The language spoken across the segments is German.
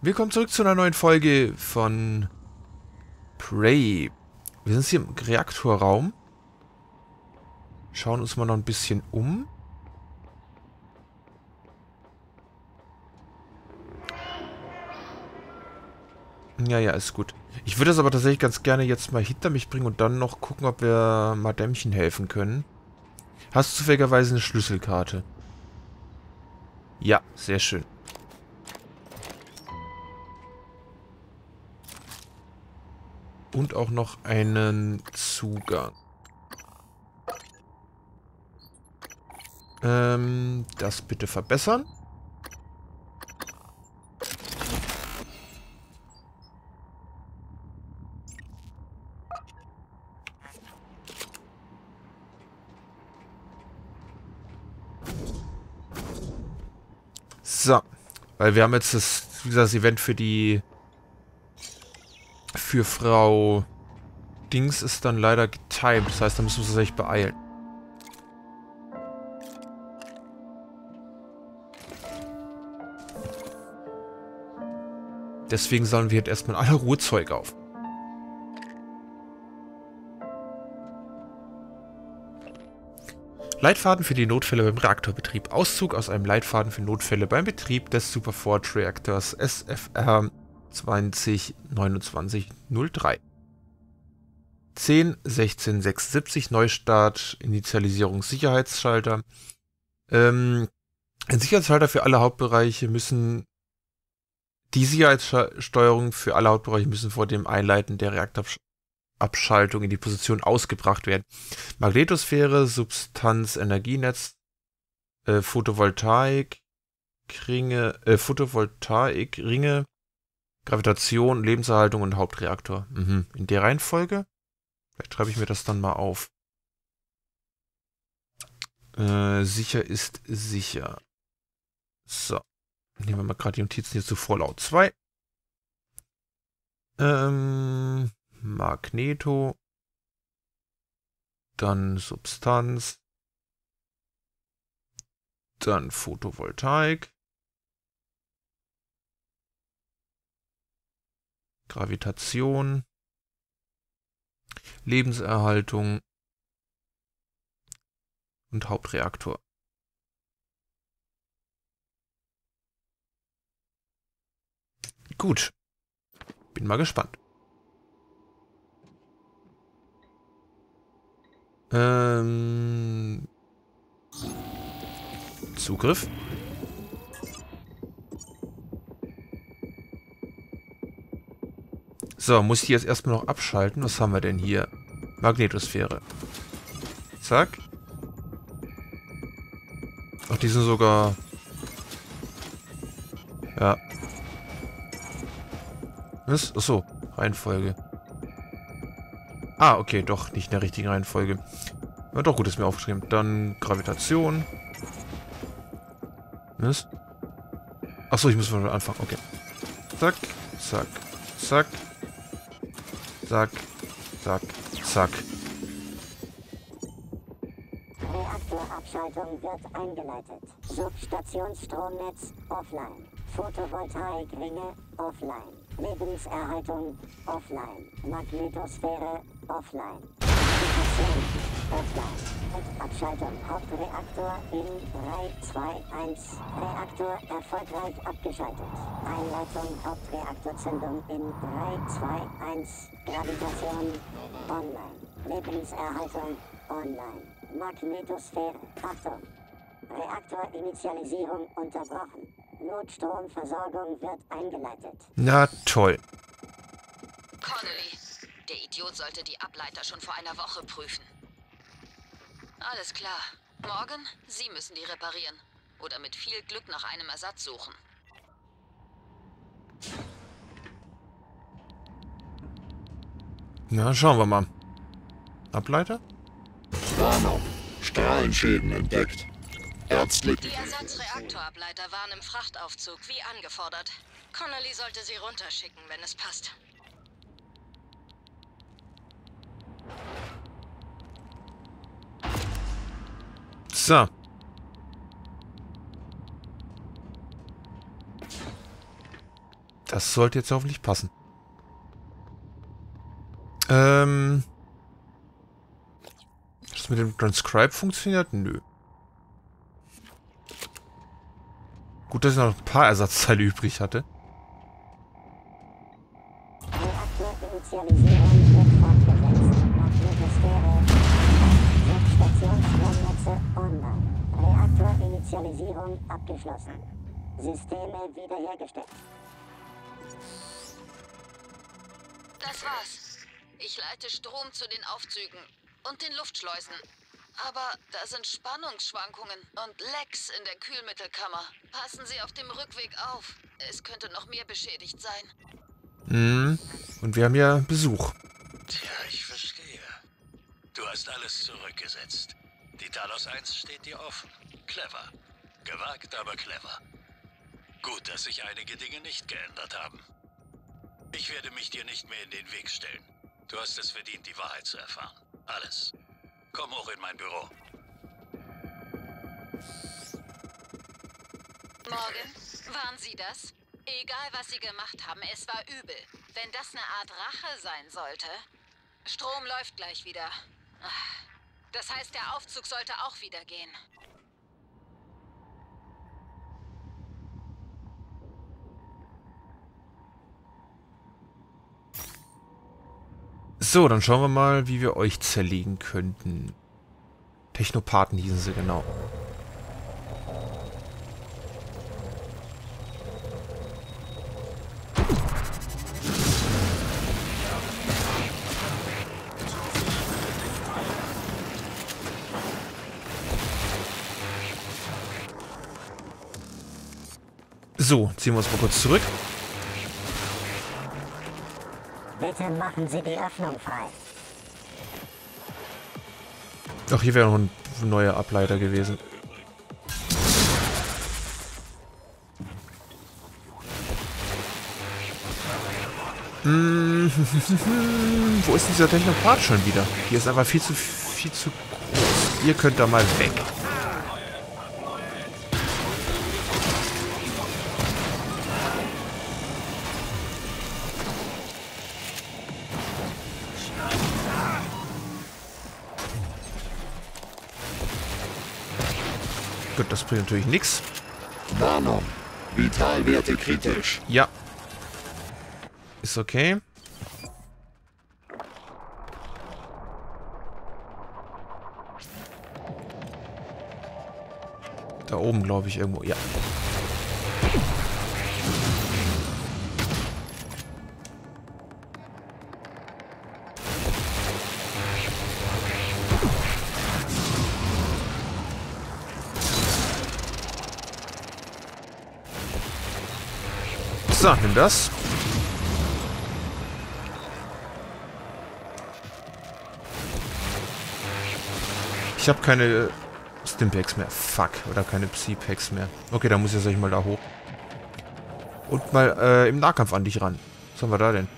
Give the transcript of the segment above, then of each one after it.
Willkommen zurück zu einer neuen Folge von Prey. Wir sind hier im Reaktorraum. Schauen uns mal noch ein bisschen um. Ja, ja, ist gut. Ich würde das aber tatsächlich ganz gerne jetzt mal hinter mich bringen und dann noch gucken, ob wir Madämmchen helfen können. Hast du zufälligerweise eine Schlüsselkarte? Ja, sehr schön. Und auch noch einen Zugang. Ähm, das bitte verbessern. So. Weil wir haben jetzt das, das Event für die für Frau Dings ist dann leider getimed. Das heißt, da müssen wir uns tatsächlich beeilen. Deswegen sammeln wir jetzt erstmal alle Ruhezeug auf. Leitfaden für die Notfälle beim Reaktorbetrieb. Auszug aus einem Leitfaden für Notfälle beim Betrieb des Superford Reaktors SFR 2029-03. 10, 16, 76 Neustart, Initialisierung Sicherheitsschalter. Ähm, ein Sicherheitsschalter für alle Hauptbereiche müssen die Sicherheitssteuerung für alle Hauptbereiche müssen vor dem Einleiten der Reaktorabschaltung in die Position ausgebracht werden. Magnetosphäre, Substanz, Energienetz, äh, Photovoltaik, Ringe, äh, Photovoltaik, Ringe, Gravitation, Lebenserhaltung und Hauptreaktor. Mhm. In der Reihenfolge? Vielleicht schreibe ich mir das dann mal auf. Äh, sicher ist sicher. So. Nehmen wir mal gerade die Notizen hier zu Vorlaut 2. Ähm, Magneto. Dann Substanz. Dann Photovoltaik. Gravitation, Lebenserhaltung und Hauptreaktor. Gut. Bin mal gespannt. Ähm, Zugriff. So, muss ich jetzt erstmal noch abschalten. Was haben wir denn hier? Magnetosphäre. Zack. Ach, die sind sogar... Ja. Was? Achso, Reihenfolge. Ah, okay, doch, nicht in der richtigen Reihenfolge. Ja, doch gut, ist mir aufgeschrieben. Dann Gravitation. Was? Achso, ich muss von Anfang. Okay. Zack, zack, zack. Zack, zack, zack. Reaktorabschaltung wird eingeleitet. Substationsstromnetz offline. Photovoltaikringe offline. Lebenserhaltung offline. Magnetosphäre offline. Abschaltung. Hauptreaktor in 3, 2, 1. Reaktor erfolgreich abgeschaltet. Einleitung Hauptreaktorzündung in 3, 2, 1. Gravitation online. Lebenserhaltung online. Magnetosphäre. Achtung. Reaktorinitialisierung unterbrochen. Notstromversorgung wird eingeleitet. Na toll. Connolly, der Idiot sollte die Ableiter schon vor einer Woche prüfen. Alles klar. Morgen, Sie müssen die reparieren. Oder mit viel Glück nach einem Ersatz suchen. Na, schauen wir mal. Ableiter? Warnung. Strahlenschäden entdeckt. Ärztlich. Die Ersatzreaktorableiter waren im Frachtaufzug, wie angefordert. Connolly sollte sie runterschicken, wenn es passt. So. Das sollte jetzt hoffentlich passen. Ähm... Das mit dem Transcribe funktioniert? Nö. Gut, dass ich noch ein paar Ersatzteile übrig hatte. Reaktorinitialisierung abgeschlossen. Systeme wiederhergestellt. Das war's. Ich leite Strom zu den Aufzügen und den Luftschleusen. Aber da sind Spannungsschwankungen und Lecks in der Kühlmittelkammer. Passen Sie auf dem Rückweg auf. Es könnte noch mehr beschädigt sein. Mhm. Und wir haben ja Besuch. Tja, ich verstehe. Du hast alles zurückgesetzt. Die Talos 1 steht dir offen. Clever. Gewagt, aber clever. Gut, dass sich einige Dinge nicht geändert haben. Ich werde mich dir nicht mehr in den Weg stellen. Du hast es verdient, die Wahrheit zu erfahren. Alles. Komm hoch in mein Büro. Morgen, waren Sie das? Egal, was Sie gemacht haben, es war übel. Wenn das eine Art Rache sein sollte. Strom läuft gleich wieder. Das heißt, der Aufzug sollte auch wieder gehen. So, dann schauen wir mal, wie wir euch zerlegen könnten. Technopathen hießen sie genau. So, ziehen wir uns mal kurz zurück. Bitte machen Sie die Öffnung frei. Ach, hier wäre noch ein neuer Ableiter gewesen. Mm, Wo ist dieser Technopath schon wieder? Hier ist einfach viel zu viel zu groß. Ihr könnt da mal weg. Das bringt natürlich nichts. Warnung. Vitalwerte kritisch. Ja. Ist okay. Da oben, glaube ich, irgendwo. Ja. Das. Ich habe keine Stimpacks mehr. Fuck. Oder keine Psy-Packs mehr. Okay, dann muss ich jetzt mal da hoch. Und mal äh, im Nahkampf an dich ran. Was haben wir da denn?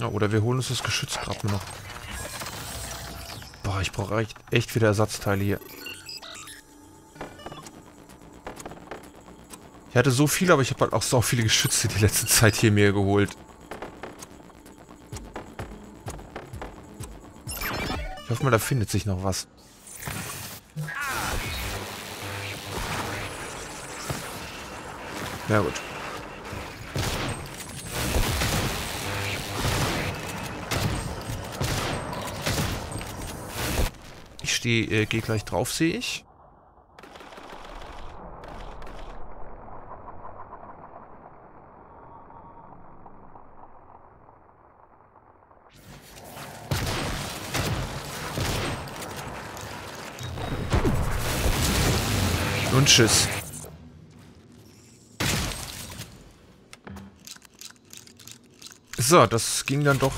Ja, oder wir holen uns das Geschütz gerade noch. Boah, ich brauche echt, echt wieder Ersatzteile hier. Ich hatte so viele, aber ich habe halt auch so viele Geschütze die letzte Zeit hier mir geholt. Ich hoffe mal, da findet sich noch was. Ja gut. Ich stehe, äh, gehe gleich drauf, sehe ich. Und tschüss. So, das ging dann doch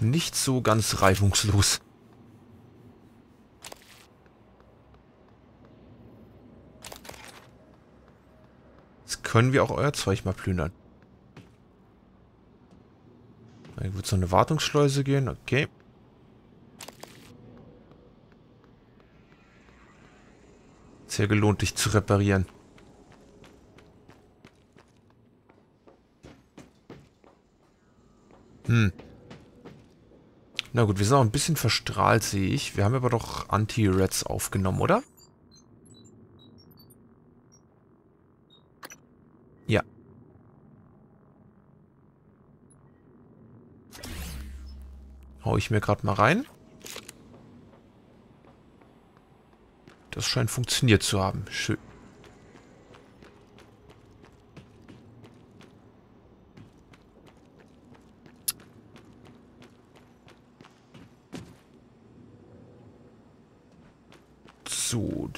nicht so ganz reibungslos. Jetzt können wir auch euer Zeug mal plündern. Dann wird so eine Wartungsschleuse gehen, okay. sehr gelohnt, dich zu reparieren. Hm. Na gut, wir sind auch ein bisschen verstrahlt, sehe ich. Wir haben aber doch Anti-Reds aufgenommen, oder? Ja. Hau ich mir gerade mal rein. Das scheint funktioniert zu haben. Schön. So.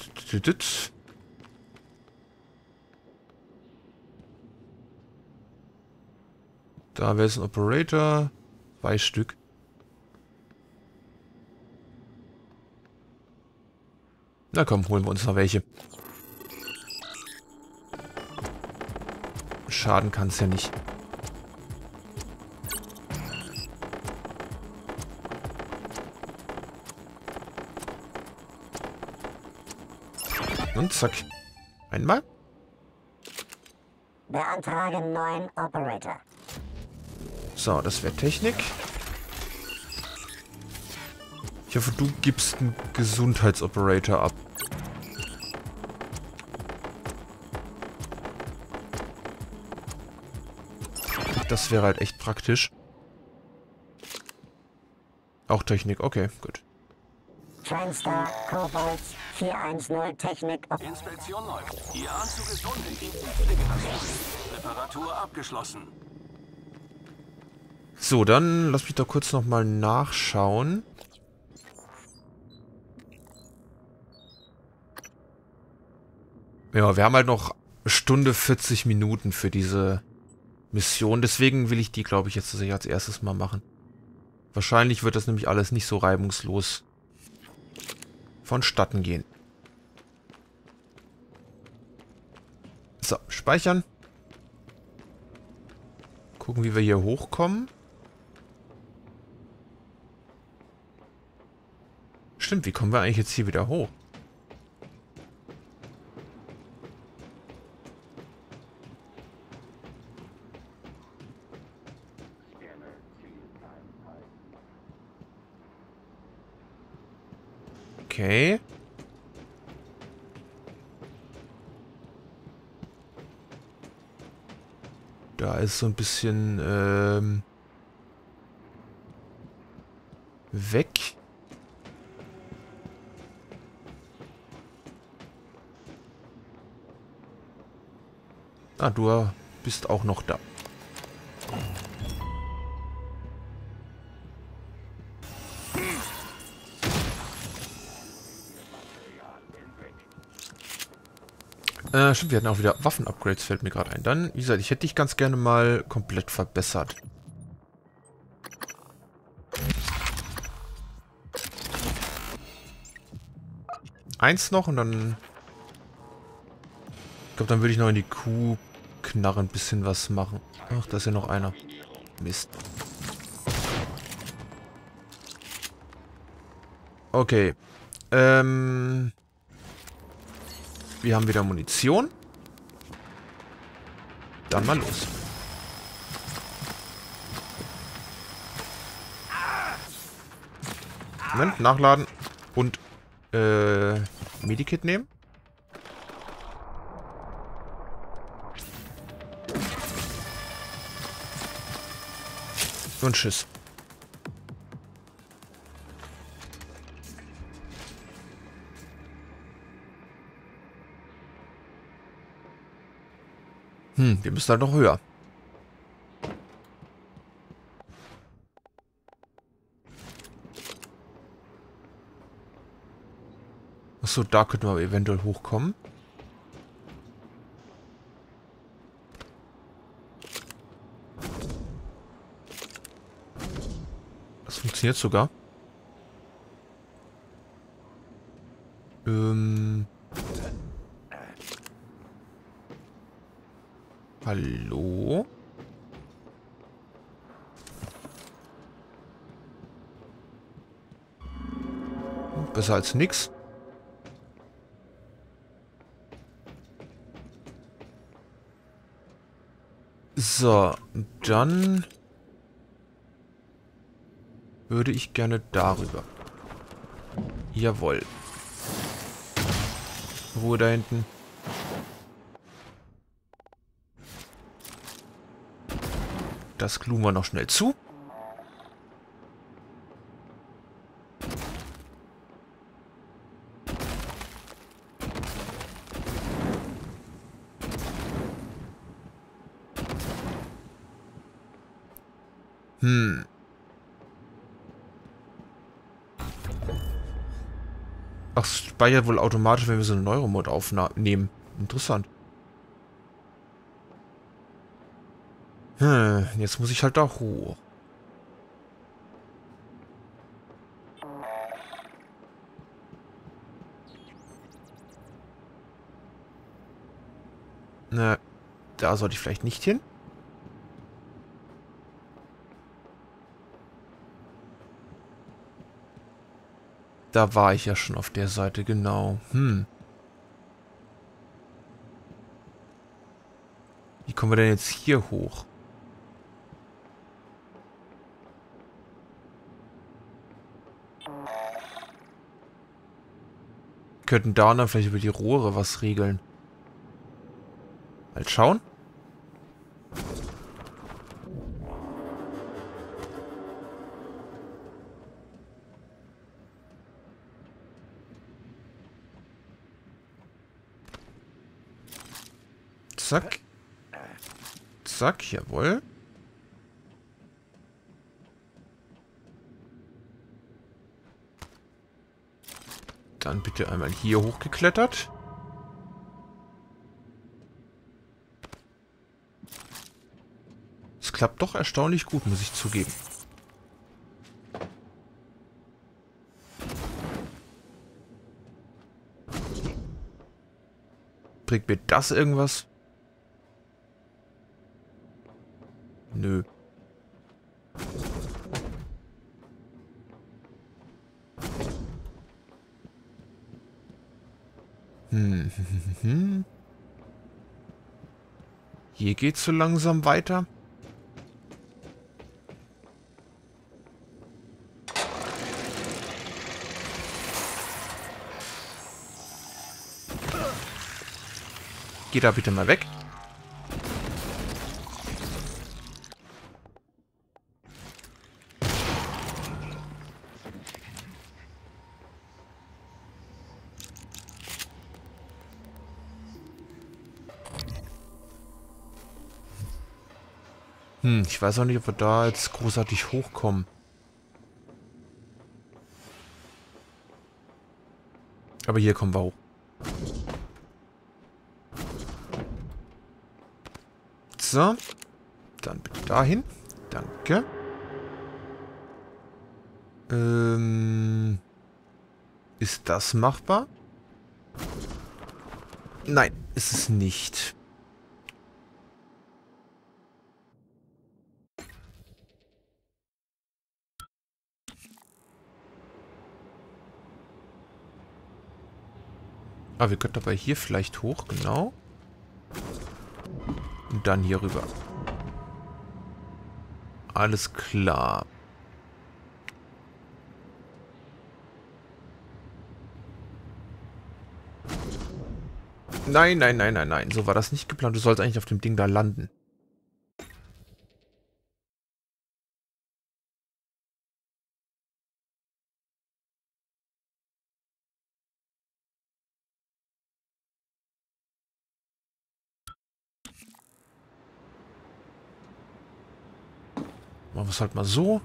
Da wäre es ein Operator. Zwei Stück. Na komm, holen wir uns noch welche. Schaden kann es ja nicht. Und zack. Einmal. Beantrage neuen Operator. So, das wäre Technik. Ich hoffe, du gibst einen Gesundheitsoperator ab. Das wäre halt echt praktisch. Auch Technik, okay, gut. Transstar Cobalt 410 Technik. Inspektion läuft. Ihr Anzug ist unbedingt gelassen. Reparatur abgeschlossen. So, dann lass mich da kurz nochmal nachschauen. Ja, wir haben halt noch Stunde 40 Minuten für diese Mission. Deswegen will ich die, glaube ich, jetzt als erstes mal machen. Wahrscheinlich wird das nämlich alles nicht so reibungslos vonstatten gehen. So, speichern. Gucken, wie wir hier hochkommen. Stimmt, wie kommen wir eigentlich jetzt hier wieder hoch? Okay. Da ist so ein bisschen ähm, weg. Ah, du bist auch noch da. Äh, stimmt, wir hatten auch wieder Waffen-Upgrades, fällt mir gerade ein. Dann, wie gesagt, ich hätte dich ganz gerne mal komplett verbessert. Eins noch und dann... Ich glaube, dann würde ich noch in die Kuhknarre ein bisschen was machen. Ach, da ist ja noch einer. Mist. Okay. Ähm... Wir haben wieder Munition. Dann mal los. Moment, nachladen und äh, Medikit nehmen. Und tschüss. Hm, wir müssen halt noch höher. Achso, da könnten wir eventuell hochkommen. Das funktioniert sogar. Ähm... Hallo? Besser als nix. So, dann würde ich gerne darüber. Jawohl. Ruhe da hinten. Das klugen wir noch schnell zu. Hm. Ach, speichert wohl automatisch, wenn wir so eine Neuromod aufnehmen. Interessant. Hm, jetzt muss ich halt da hoch. Na, da sollte ich vielleicht nicht hin. Da war ich ja schon auf der Seite, genau. Hm. Wie kommen wir denn jetzt hier hoch? Könnten da dann vielleicht über die Rohre was regeln. Mal schauen. Zack. Zack, jawohl. Dann bitte einmal hier hochgeklettert. Es klappt doch erstaunlich gut, muss ich zugeben. Bringt mir das irgendwas? Nö. Hm. Hier geht's so langsam weiter. Geh da bitte mal weg. Hm, ich weiß auch nicht, ob wir da jetzt großartig hochkommen. Aber hier kommen wir hoch. So. Dann bitte dahin. Danke. Ähm, ist das machbar? Nein, ist es nicht. Ah, wir können dabei hier vielleicht hoch, genau. Und dann hier rüber. Alles klar. Nein, nein, nein, nein, nein. So war das nicht geplant. Du sollst eigentlich auf dem Ding da landen. Machen wir es halt mal so.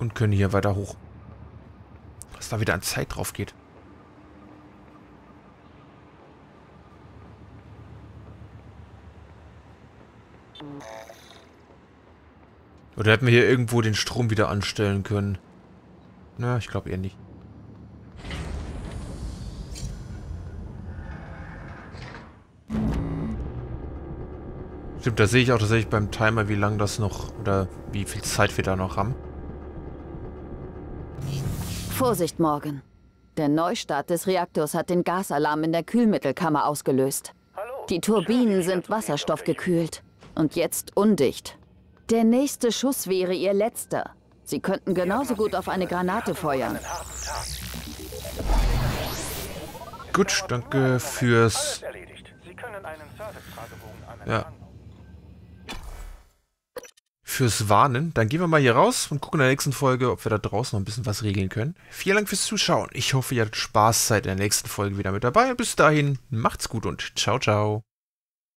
Und können hier weiter hoch. Was da wieder an Zeit drauf geht. Oder hätten wir hier irgendwo den Strom wieder anstellen können? Na, ich glaube eher nicht. Stimmt, da sehe ich auch tatsächlich beim Timer, wie lange das noch, oder wie viel Zeit wir da noch haben. Vorsicht, Morgan. Der Neustart des Reaktors hat den Gasalarm in der Kühlmittelkammer ausgelöst. Die Turbinen sind wasserstoffgekühlt. Und jetzt undicht. Der nächste Schuss wäre ihr letzter. Sie könnten genauso gut auf eine Granate feuern. Gut, danke fürs... Ja. Fürs Warnen. Dann gehen wir mal hier raus und gucken in der nächsten Folge, ob wir da draußen noch ein bisschen was regeln können. Vielen Dank fürs Zuschauen. Ich hoffe, ihr hattet Spaß, seid in der nächsten Folge wieder mit dabei. Bis dahin, macht's gut und ciao, ciao.